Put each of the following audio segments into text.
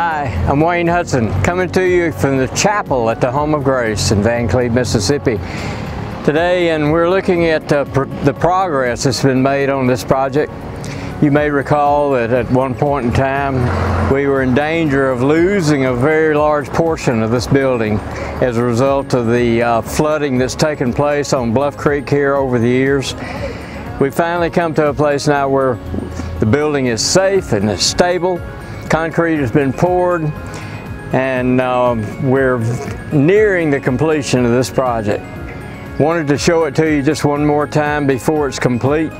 Hi, I'm Wayne Hudson, coming to you from the chapel at the Home of Grace in Vancleave, Mississippi. Today, and we're looking at uh, pr the progress that's been made on this project. You may recall that at one point in time, we were in danger of losing a very large portion of this building as a result of the uh, flooding that's taken place on Bluff Creek here over the years. We've finally come to a place now where the building is safe and it's stable Concrete has been poured and uh, we're nearing the completion of this project. Wanted to show it to you just one more time before it's complete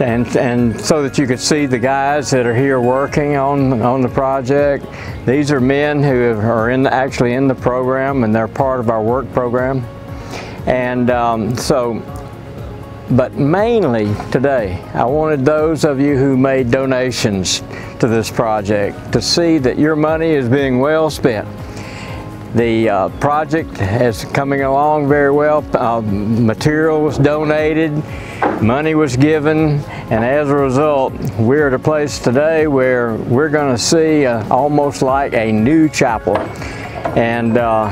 and, and so that you could see the guys that are here working on, on the project. These are men who are in the, actually in the program and they're part of our work program. And um, so but mainly today, I wanted those of you who made donations to this project to see that your money is being well spent. The uh, project is coming along very well. Uh, material was donated, money was given, and as a result, we're at a place today where we're going to see uh, almost like a new chapel. And uh,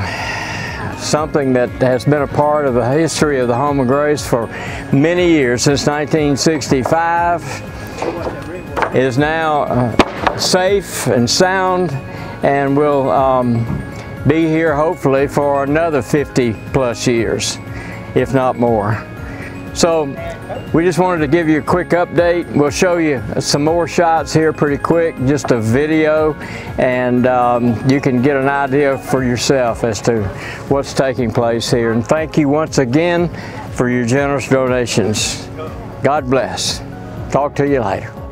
something that has been a part of the history of the Home of Grace for many years, since 1965, is now uh, safe and sound and will um, be here hopefully for another 50 plus years, if not more. So we just wanted to give you a quick update. We'll show you some more shots here pretty quick, just a video, and um, you can get an idea for yourself as to what's taking place here. And thank you once again for your generous donations. God bless. Talk to you later.